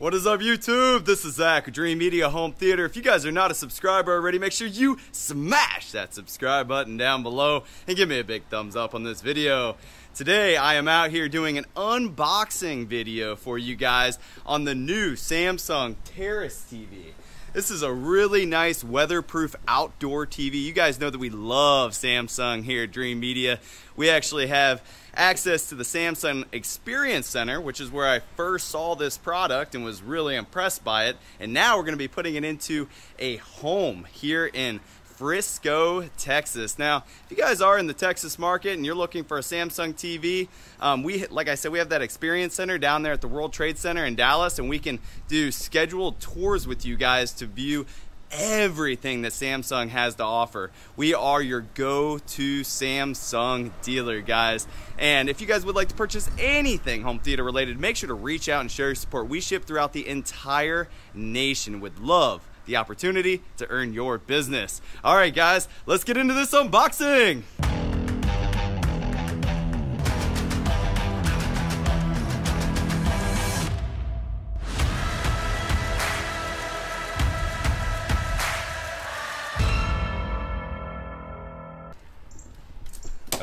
What is up, YouTube? This is Zach, Dreamedia Home Theater. If you guys are not a subscriber already, make sure you smash that subscribe button down below and give me a big thumbs up on this video. Today, I am out here doing an unboxing video for you guys on the new Samsung Terrace TV. This is a really nice weatherproof outdoor TV. You guys know that we love Samsung here at Dreamedia. We actually have access to the Samsung Experience Center, which is where I first saw this product and was really impressed by it. And now we're going to be putting it into a home here in Frisco, Texas. Now, if you guys are in the Texas market and you're looking for a Samsung TV, um, we, like I said, we have that experience center down there at the World Trade Center in Dallas, and we can do scheduled tours with you guys to view everything that Samsung has to offer. We are your go-to Samsung dealer, guys. And if you guys would like to purchase anything home theater related, make sure to reach out and share your support. We ship throughout the entire nation with love the opportunity to earn your business. All right, guys, let's get into this unboxing.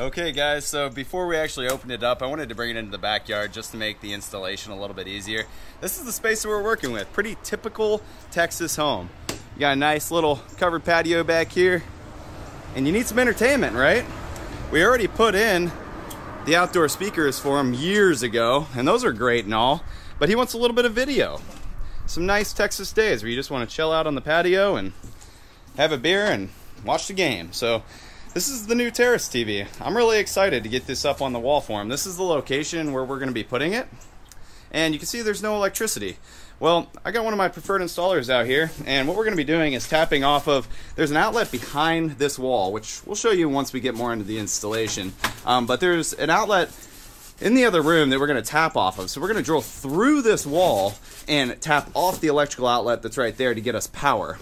Okay guys, so before we actually opened it up, I wanted to bring it into the backyard just to make the installation a little bit easier. This is the space that we're working with. Pretty typical Texas home. You got a nice little covered patio back here, and you need some entertainment, right? We already put in the outdoor speakers for him years ago, and those are great and all, but he wants a little bit of video. Some nice Texas days where you just want to chill out on the patio and have a beer and watch the game. So this is the new Terrace TV. I'm really excited to get this up on the wall for him. This is the location where we're going to be putting it. And you can see there's no electricity. Well, I got one of my preferred installers out here, and what we're going to be doing is tapping off of, there's an outlet behind this wall, which we'll show you once we get more into the installation. Um, but there's an outlet in the other room that we're going to tap off of. So we're going to drill through this wall and tap off the electrical outlet that's right there to get us power.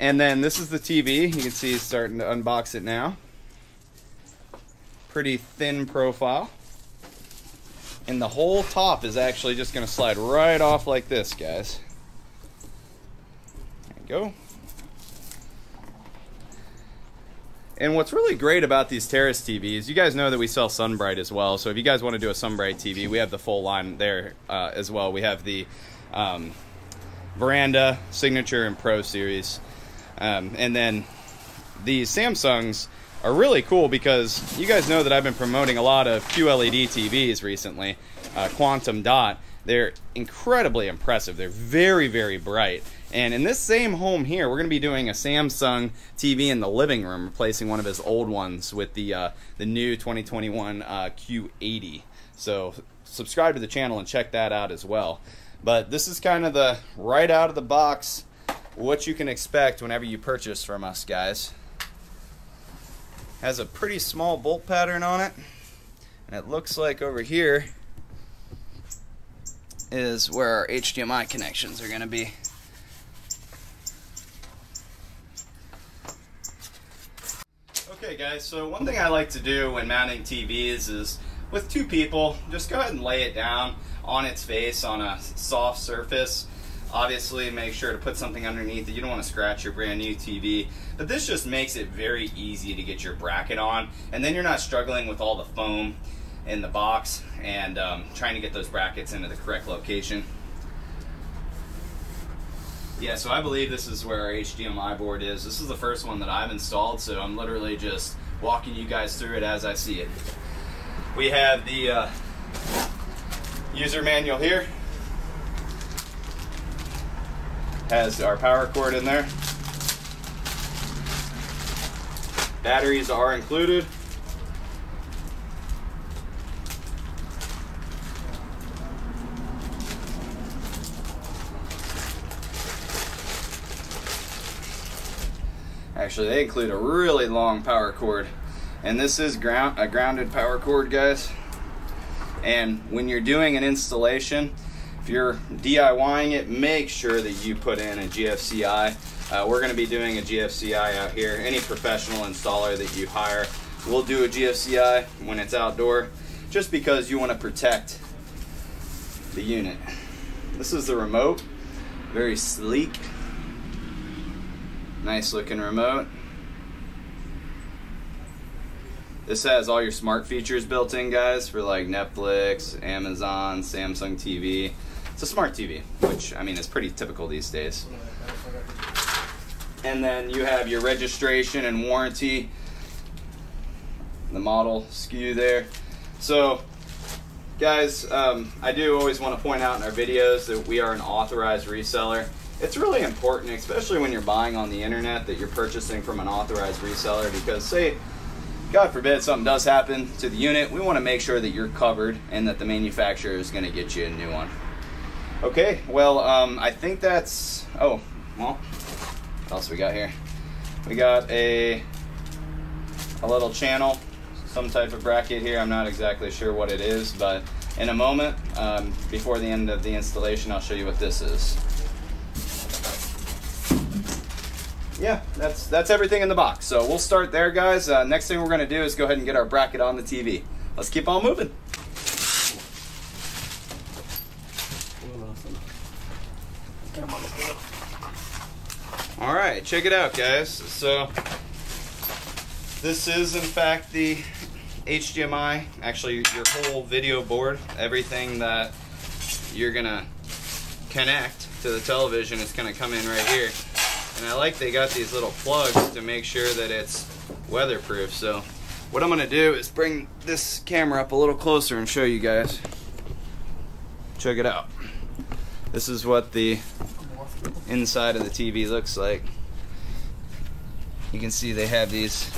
And then this is the TV. You can see he's starting to unbox it now. Pretty thin profile. And the whole top is actually just going to slide right off like this, guys. There you go. And what's really great about these Terrace TVs, you guys know that we sell SunBrite as well. So if you guys want to do a SunBrite TV, we have the full line there uh, as well. We have the um, Veranda, Signature, and Pro Series. Um, and then these Samsungs are really cool because you guys know that I've been promoting a lot of QLED TVs recently, uh, Quantum Dot. They're incredibly impressive. They're very, very bright. And in this same home here, we're going to be doing a Samsung TV in the living room, replacing one of his old ones with the uh, the new 2021 uh, Q80. So subscribe to the channel and check that out as well. But this is kind of the right out of the box what you can expect whenever you purchase from us, guys. Has a pretty small bolt pattern on it. And it looks like over here is where our HDMI connections are going to be. Okay guys, so one thing I like to do when mounting TVs is with two people, just go ahead and lay it down on its face on a soft surface Obviously, make sure to put something underneath it. You don't want to scratch your brand new TV. But this just makes it very easy to get your bracket on. And then you're not struggling with all the foam in the box and um, trying to get those brackets into the correct location. Yeah, so I believe this is where our HDMI board is. This is the first one that I've installed, so I'm literally just walking you guys through it as I see it. We have the uh, user manual here has our power cord in there. Batteries are included. Actually, they include a really long power cord. And this is ground a grounded power cord, guys. And when you're doing an installation, if you're DIYing it, make sure that you put in a GFCI. Uh, we're going to be doing a GFCI out here. Any professional installer that you hire will do a GFCI when it's outdoor, just because you want to protect the unit. this is the remote. Very sleek. Nice looking remote. This has all your smart features built in, guys, for like Netflix, Amazon, Samsung TV. It's a smart TV, which, I mean, is pretty typical these days. And then you have your registration and warranty, the model SKU there. So, guys, um, I do always want to point out in our videos that we are an authorized reseller. It's really important, especially when you're buying on the internet, that you're purchasing from an authorized reseller because, say, God forbid something does happen to the unit, we want to make sure that you're covered and that the manufacturer is going to get you a new one. Okay, well, um, I think that's. Oh, well, what else we got here? We got a a little channel, some type of bracket here. I'm not exactly sure what it is, but in a moment, um, before the end of the installation, I'll show you what this is. yeah, that's that's everything in the box. So we'll start there, guys. Uh, next thing we're to do is go ahead and get our bracket on the TV. Let's keep on moving. All right, check it out, guys. So this is, in fact, the HDMI, actually your whole video board, everything that you're gonna connect to the television is gonna come in right here. And I like they got these little plugs to make sure that it's weatherproof. So what I'm gonna do is bring this camera up a little closer and show you guys. Check it out. This is what the inside of the TV looks like. You can see they have these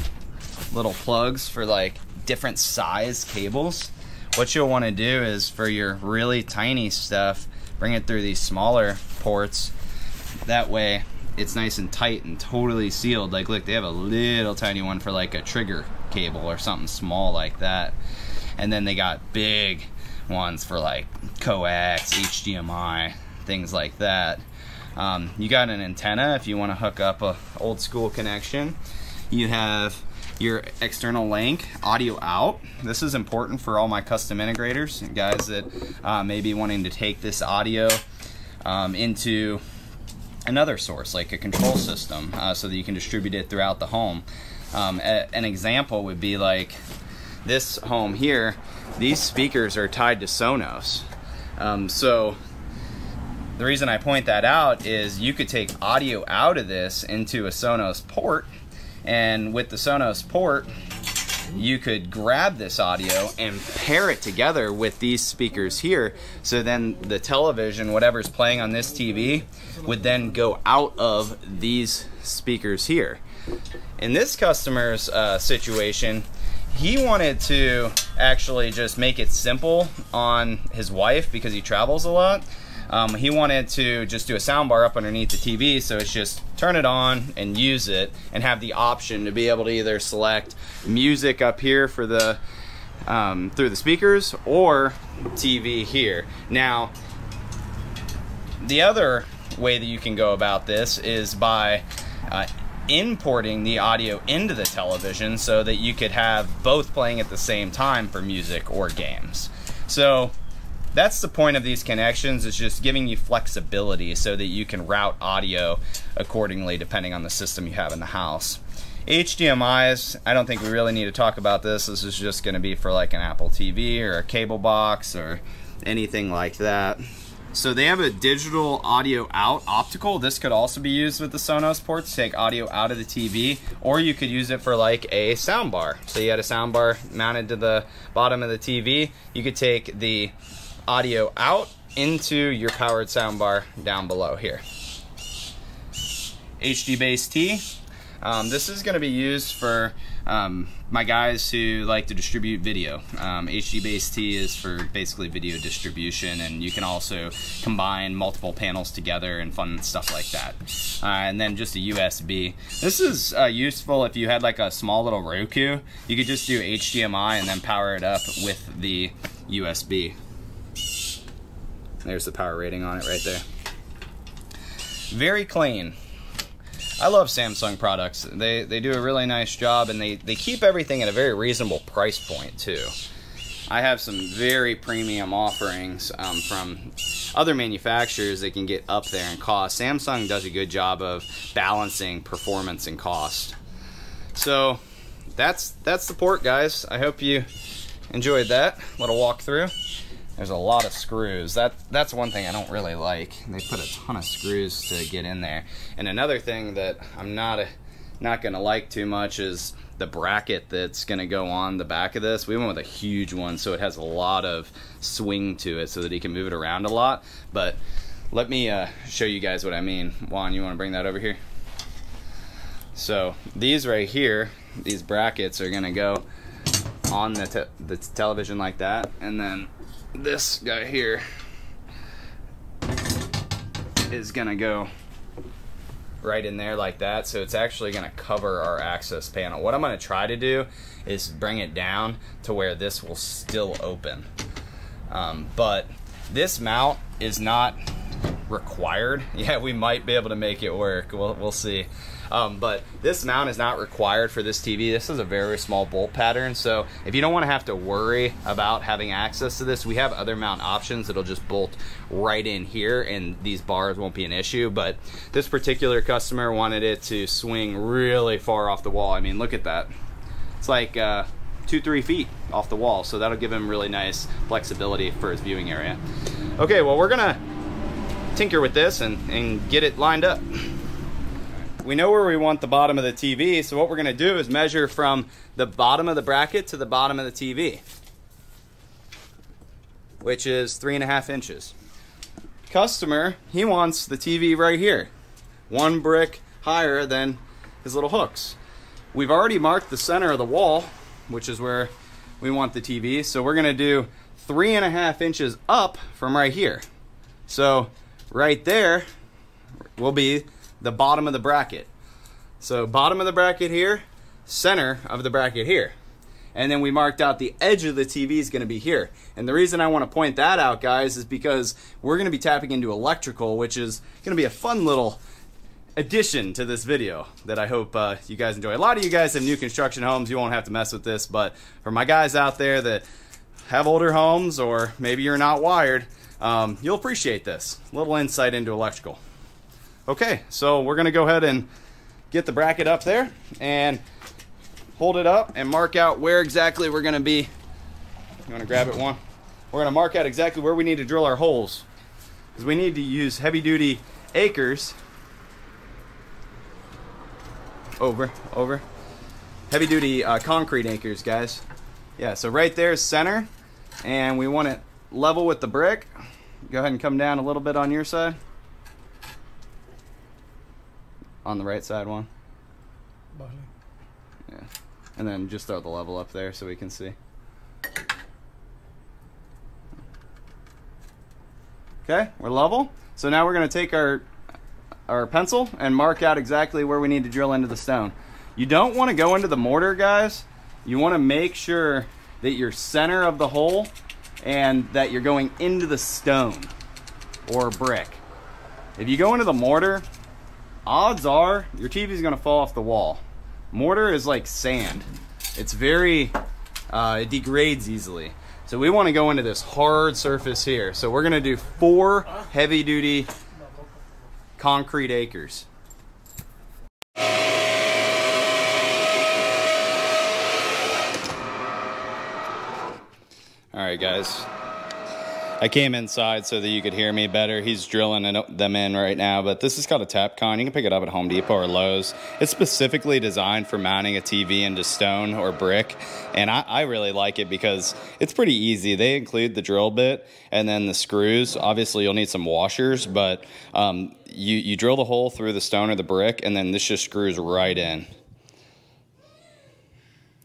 little plugs for like different size cables. What you'll want to do is for your really tiny stuff, bring it through these smaller ports. That way it's nice and tight and totally sealed. Like, look, they have a little tiny one for like a trigger cable or something small like that. And then they got big ones for like coax, HDMI, things like that. Um, you got an antenna if you want to hook up a old school connection. You have your external link, audio out. This is important for all my custom integrators, guys that uh, may be wanting to take this audio um, into another source like a control system uh, so that you can distribute it throughout the home. Um, a, an example would be like this home here, these speakers are tied to Sonos. Um, so the reason I point that out is you could take audio out of this into a Sonos port and with the Sonos port you could grab this audio and pair it together with these speakers here. So then the television, whatever's playing on this TV, would then go out of these speakers here. In this customer's uh, situation, he wanted to actually just make it simple on his wife because he travels a lot. Um, he wanted to just do a soundbar up underneath the TV, so it's just turn it on and use it, and have the option to be able to either select music up here for the um, through the speakers or TV here. Now, the other way that you can go about this is by uh, importing the audio into the television so that you could have both playing at the same time for music or games. So that's the point of these connections is just giving you flexibility so that you can route audio accordingly depending on the system you have in the house. HDMIs, I don't think we really need to talk about this. This is just going to be for like an Apple TV or a cable box or anything like that. So they have a digital audio out optical. This could also be used with the Sonos port to take audio out of the TV, or you could use it for like a soundbar. So you had a soundbar mounted to the bottom of the TV. You could take the audio out into your powered soundbar down below here. HDBaseT. Um, this is going to be used for um, my guys who like to distribute video. Um, HDBaseT is for basically video distribution, and you can also combine multiple panels together and fun stuff like that. Uh, and then just a USB. This is uh, useful if you had like a small little Roku. You could just do HDMI and then power it up with the USB. There's the power rating on it right there. Very clean. I love Samsung products. They they do a really nice job and they, they keep everything at a very reasonable price point too. I have some very premium offerings um, from other manufacturers that can get up there in cost. Samsung does a good job of balancing performance and cost. So that's that's the port, guys. I hope you enjoyed that little walkthrough. There's a lot of screws. That that's one thing I don't really like. They put a ton of screws to get in there. And another thing that I'm not not gonna like too much is the bracket that's gonna go on the back of this. We went with a huge one, so it has a lot of swing to it, so that he can move it around a lot. But let me uh, show you guys what I mean. Juan, you want to bring that over here? So these right here, these brackets are gonna go on the, te the television like that, and then this guy here is gonna go right in there like that. So it's actually going to cover our access panel. What I'm going to try to do is bring it down to where this will still open. Um, but this mount is not required. Yeah we might be able to make it work. We'll, we'll see um, but this mount is not required for this TV. This is a very small bolt pattern. So if you don't want to have to worry about having access to this, we have other mount options that'll just bolt right in here and these bars won't be an issue. But this particular customer wanted it to swing really far off the wall. I mean, look at that. It's like uh, two, three feet off the wall. So that'll give him really nice flexibility for his viewing area. Okay, well, we're gonna tinker with this and, and get it lined up we know where we want the bottom of the TV, so what we're gonna do is measure from the bottom of the bracket to the bottom of the TV, which is three and a half inches. Customer, he wants the TV right here, one brick higher than his little hooks. We've already marked the center of the wall, which is where we want the TV, so we're gonna do three and a half inches up from right here. So right there will be the bottom of the bracket. So bottom of the bracket here, center of the bracket here. And then we marked out the edge of the TV is going to be here. And the reason I want to point that out, guys, is because we're going to be tapping into electrical, which is going to be a fun little addition to this video that I hope uh, you guys enjoy. A lot of you guys have new construction homes. You won't have to mess with this. But for my guys out there that have older homes or maybe you're not wired, um, you'll appreciate this. A little insight into electrical. Okay, so we're gonna go ahead and get the bracket up there and hold it up and mark out where exactly we're gonna be. You wanna grab it Juan? We're gonna mark out exactly where we need to drill our holes because we need to use heavy duty anchors over, over. Heavy duty uh, concrete anchors, guys. Yeah, so right there is center and we want it level with the brick. Go ahead and come down a little bit on your side on the right side Juan. Yeah. And then just throw the level up there so we can see. Okay, we're level. So now we're going to take our our pencil and mark out exactly where we need to drill into the stone. You don't want to go into the mortar, guys. You want to make sure that you're center of the hole and that you're going into the stone or brick. If you go into the mortar, odds are your TV is going to fall off the wall. Mortar is like sand. It's very, uh, it degrades easily. So we want to go into this hard surface here. So we're going to do four heavy duty concrete anchors. All right, guys. I came inside so that you could hear me better. He's drilling them in right now, but this is called a Tapcon. You can pick it up at Home Depot or Lowe's. It's specifically designed for mounting a TV into stone or brick, and I, I really like it because it's pretty easy. They include the drill bit and then the screws. Obviously, you'll need some washers, but um, you, you drill the hole through the stone or the brick, and then this just screws right in.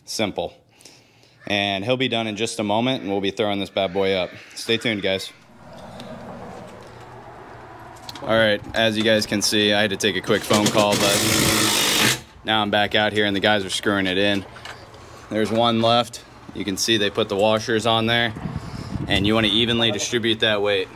Simple and he'll be done in just a moment and we'll be throwing this bad boy up. Stay tuned guys. All right, as you guys can see, I had to take a quick phone call, but now I'm back out here and the guys are screwing it in. There's one left. You can see they put the washers on there and you want to evenly distribute that weight.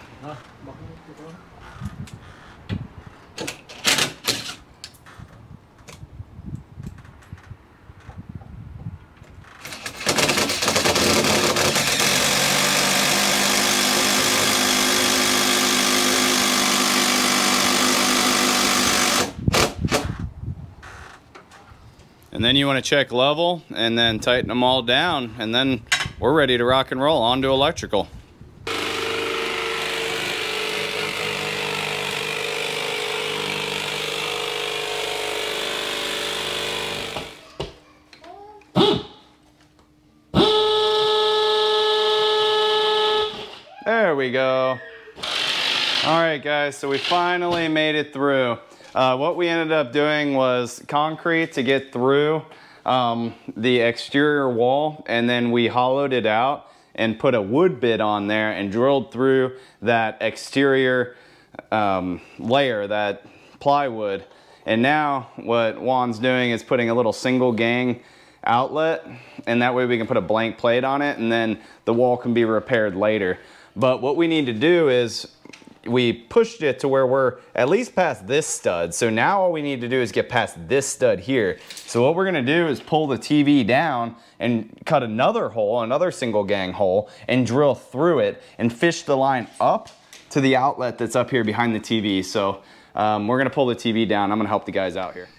And then you want to check level and then tighten them all down and then we're ready to rock and roll onto electrical. There we go. All right, guys, so we finally made it through. Uh, what we ended up doing was concrete to get through um, the exterior wall, and then we hollowed it out and put a wood bit on there and drilled through that exterior um, layer, that plywood. And now what Juan's doing is putting a little single gang outlet, and that way we can put a blank plate on it, and then the wall can be repaired later. But what we need to do is we pushed it to where we're at least past this stud. So now all we need to do is get past this stud here. So what we're gonna do is pull the TV down and cut another hole, another single gang hole, and drill through it and fish the line up to the outlet that's up here behind the TV. So um, we're gonna pull the TV down. I'm gonna help the guys out here.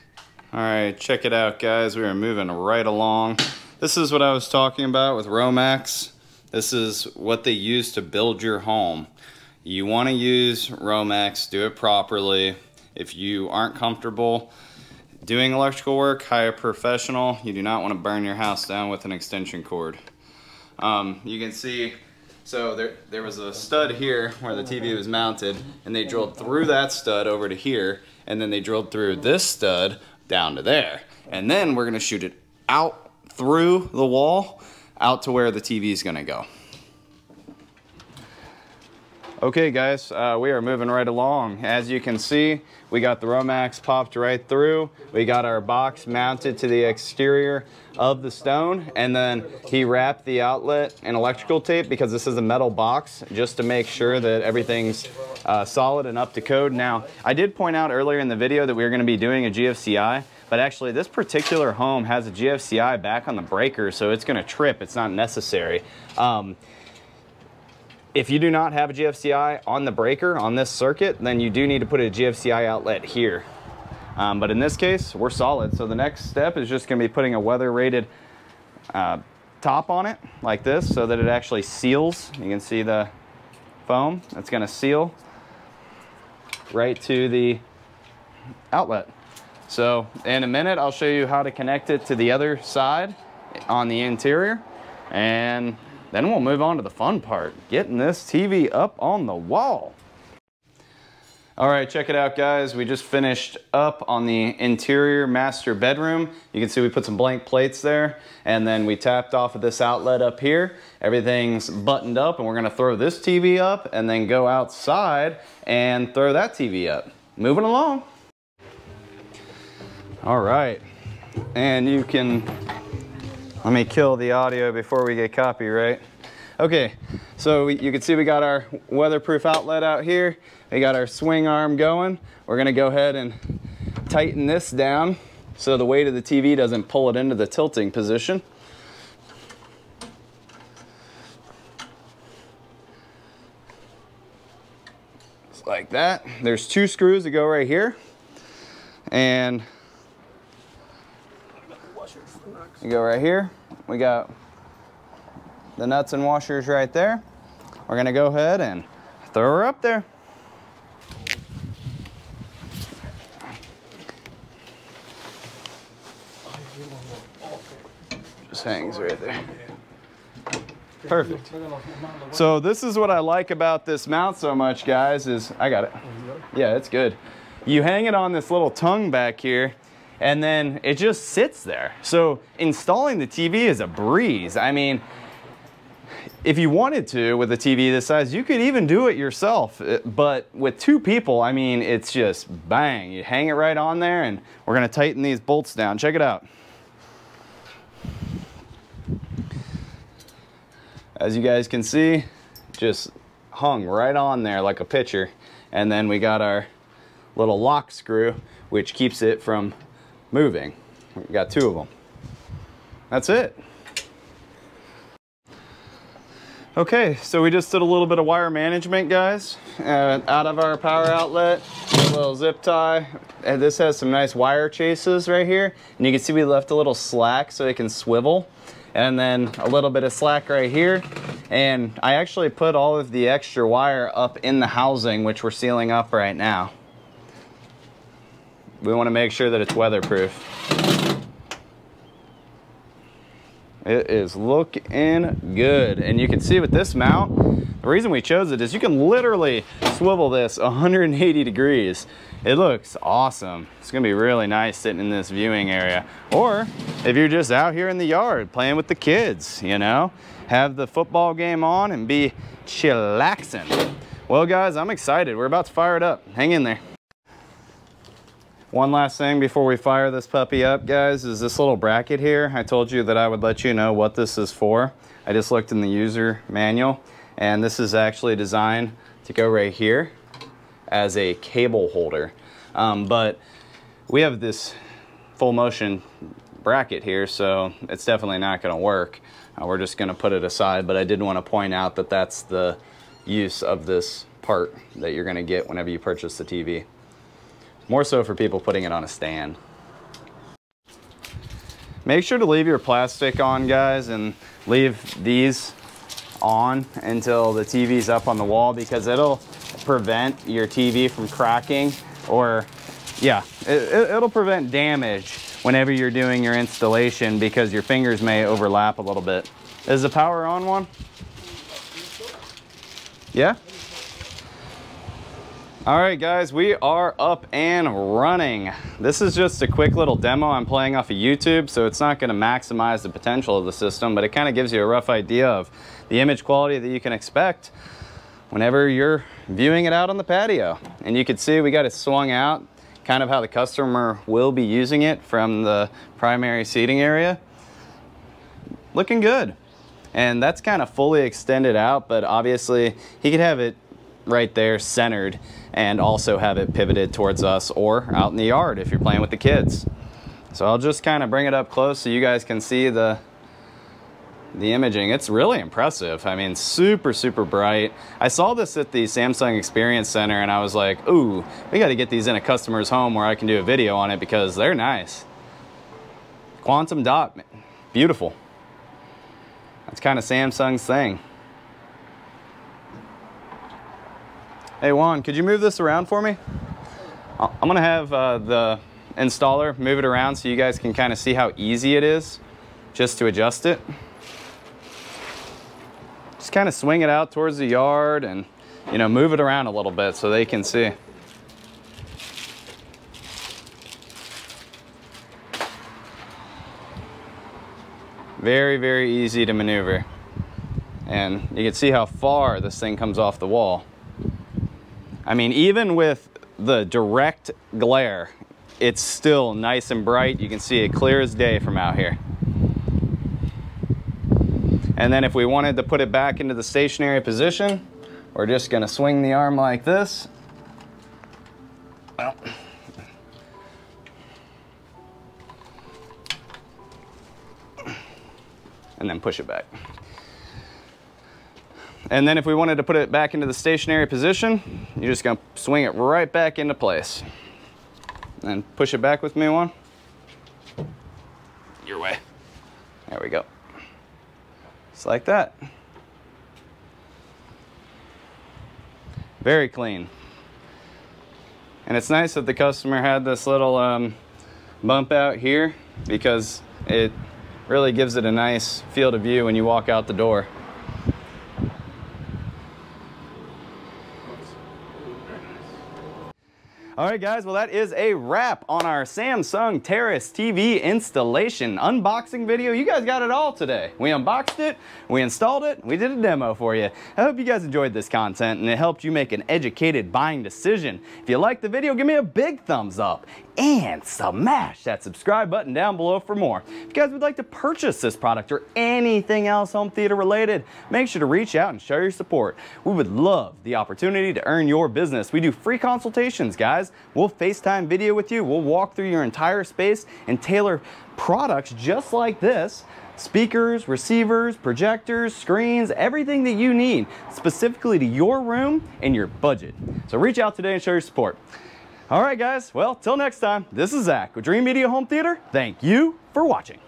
All right, check it out, guys. We are moving right along. This is what I was talking about with Romex. This is what they use to build your home. You want to use Romex, do it properly. If you aren't comfortable doing electrical work, hire a professional. You do not want to burn your house down with an extension cord. Um, you can see, so there, there was a stud here where the TV was mounted, and they drilled through that stud over to here, and then they drilled through this stud down to there. And then we're going to shoot it out through the wall, out to where the TV is going to go. Okay guys, uh, we are moving right along. As you can see, we got the Romex popped right through. We got our box mounted to the exterior of the stone and then he wrapped the outlet in electrical tape because this is a metal box just to make sure that everything's uh, solid and up to code. Now, I did point out earlier in the video that we were gonna be doing a GFCI, but actually this particular home has a GFCI back on the breaker, so it's gonna trip, it's not necessary. Um, if you do not have a GFCI on the breaker on this circuit, then you do need to put a GFCI outlet here. Um, but in this case, we're solid. So the next step is just gonna be putting a weather rated uh, top on it like this so that it actually seals. You can see the foam, it's gonna seal right to the outlet. So in a minute, I'll show you how to connect it to the other side on the interior and then we'll move on to the fun part, getting this TV up on the wall. All right, check it out guys. We just finished up on the interior master bedroom. You can see we put some blank plates there and then we tapped off of this outlet up here. Everything's buttoned up and we're gonna throw this TV up and then go outside and throw that TV up. Moving along. All right, and you can let me kill the audio before we get copyright. Okay, so we, you can see we got our weatherproof outlet out here. We got our swing arm going. We're gonna go ahead and tighten this down so the weight of the TV doesn't pull it into the tilting position. Just like that. There's two screws that go right here. And you go right here. We got the nuts and washers right there. We're gonna go ahead and throw her up there. Just hangs right there. Perfect. So this is what I like about this mount so much, guys, is, I got it. Yeah, it's good. You hang it on this little tongue back here, and then it just sits there. So installing the TV is a breeze. I mean, if you wanted to with a TV this size, you could even do it yourself. Uh, but with two people, I mean, it's just bang. You hang it right on there and we're gonna tighten these bolts down. Check it out. As you guys can see, just hung right on there like a picture. And then we got our little lock screw, which keeps it from moving. We got two of them. That's it. Okay, so we just did a little bit of wire management, guys. Uh, out of our power outlet, a little zip tie. And this has some nice wire chases right here. And you can see we left a little slack so it can swivel. And then a little bit of slack right here. And I actually put all of the extra wire up in the housing, which we're sealing up right now. We want to make sure that it's weatherproof. It is looking good. And you can see with this mount, the reason we chose it is you can literally swivel this 180 degrees. It looks awesome. It's gonna be really nice sitting in this viewing area. Or if you're just out here in the yard playing with the kids, you know, have the football game on and be chillaxing. Well guys, I'm excited. We're about to fire it up. Hang in there. One last thing before we fire this puppy up, guys, is this little bracket here. I told you that I would let you know what this is for. I just looked in the user manual, and this is actually designed to go right here as a cable holder. Um, but we have this full motion bracket here, so it's definitely not gonna work. Uh, we're just gonna put it aside, but I did wanna point out that that's the use of this part that you're gonna get whenever you purchase the TV. More so for people putting it on a stand. Make sure to leave your plastic on, guys, and leave these on until the TV's up on the wall because it'll prevent your TV from cracking or, yeah, it, will prevent damage whenever you're doing your installation because your fingers may overlap a little bit. Is the power on Juan? Yeah? All right, guys, we are up and running. This is just a quick little demo I'm playing off of YouTube, so it's not gonna maximize the potential of the system, but it kind of gives you a rough idea of the image quality that you can expect whenever you're viewing it out on the patio. And you can see we got it swung out, kind of how the customer will be using it from the primary seating area. Looking good. And that's kind of fully extended out, but obviously he could have it right there centered and also have it pivoted towards us or out in the yard if you're playing with the kids. So I'll just kind of bring it up close so you guys can see the the imaging. It's really impressive. I mean, super, super bright. I saw this at the Samsung Experience Center and I was like, ooh, we got to get these in a customer's home where I can do a video on it because they're nice. Quantum dot, beautiful. That's kind of Samsung's thing. Hey Juan, could you move this around for me? I'm gonna have uh, the installer move it around so you guys can kind of see how easy it is just to adjust it. Just kind of swing it out towards the yard and you know move it around a little bit so they can see. Very, very easy to maneuver. And you can see how far this thing comes off the wall. I mean, even with the direct glare, it's still nice and bright. You can see it clear as day from out here. And then if we wanted to put it back into the stationary position, we're just gonna swing the arm like this. Well, and then push it back. And then if we wanted to put it back into the stationary position, you're just gonna swing it right back into place. And push it back with me Juan. Your way. There we go. Just like that. Very clean. And it's nice that the customer had this little um, bump out here because it really gives it a nice field of view when you walk out the door. All right, guys, well, that is a wrap on our Samsung Terrace TV installation unboxing video. You guys got it all today. We unboxed it, we installed it, we did a demo for you. I hope you guys enjoyed this content and it helped you make an educated buying decision. If you liked the video, give me a big thumbs up and smash that subscribe button down below for more. If you guys would like to purchase this product or anything else home theater related, make sure to reach out and show your support. We would love the opportunity to earn your business. We do free consultations, guys. We'll FaceTime video with you. We'll walk through your entire space and tailor products just like this speakers, receivers, projectors, screens, everything that you need specifically to your room and your budget. So reach out today and show your support. All right, guys. Well, till next time, this is Zach with Dreamedia Home Theater. Thank you for watching.